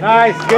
Nice, good.